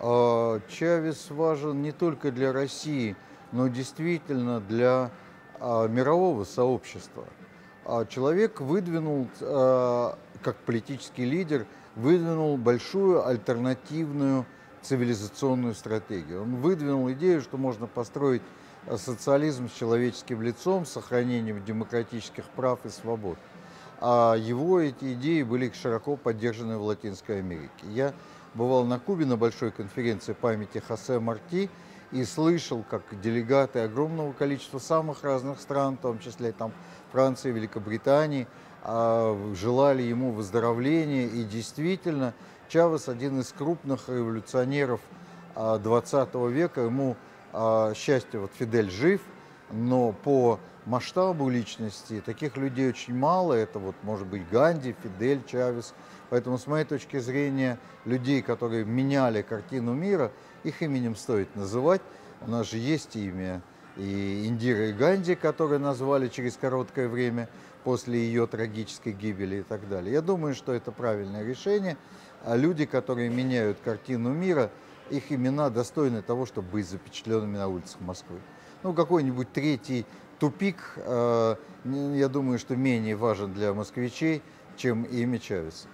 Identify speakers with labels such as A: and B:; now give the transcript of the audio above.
A: А, Чавес важен не только для России, но действительно для а, мирового сообщества. А Человек выдвинул, как политический лидер, выдвинул большую альтернативную цивилизационную стратегию. Он выдвинул идею, что можно построить социализм с человеческим лицом, сохранением демократических прав и свобод. А его эти идеи были широко поддержаны в Латинской Америке. Я бывал на Кубе на большой конференции памяти Хосе Марти и слышал, как делегаты огромного количества самых разных стран, в том числе там Франции, Великобритании, а, желали ему выздоровления. И действительно, Чавес один из крупных революционеров 20 века. Ему а, счастье, вот Фидель жив, но по масштабу личности таких людей очень мало. Это вот может быть Ганди, Фидель, Чавес. Поэтому с моей точки зрения людей, которые меняли картину мира, их именем стоит называть. У нас же есть имя и Индиры Ганди, которые назвали через короткое время после ее трагической гибели и так далее. Я думаю, что это правильное решение. А люди, которые меняют картину мира, их имена достойны того, чтобы быть запечатленными на улицах Москвы. Ну, какой-нибудь третий тупик, э, я думаю, что менее важен для москвичей, чем имя Чавеса.